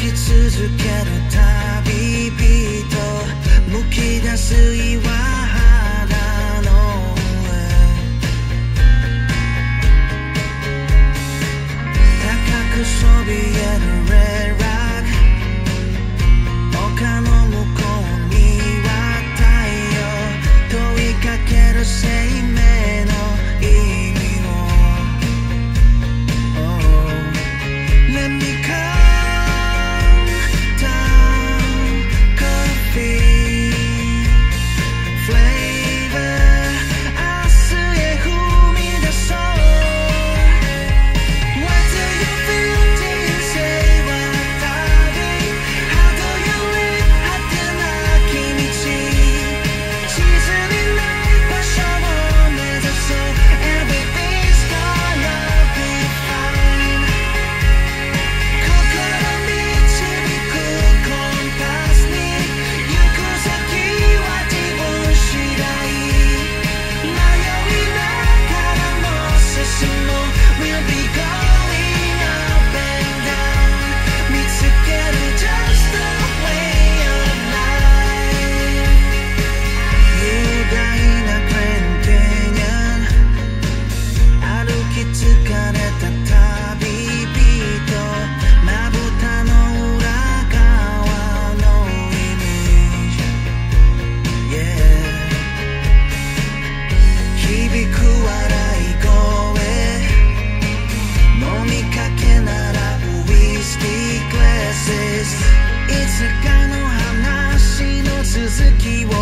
き続ける旅人。むき出す岩いつかの話の続きを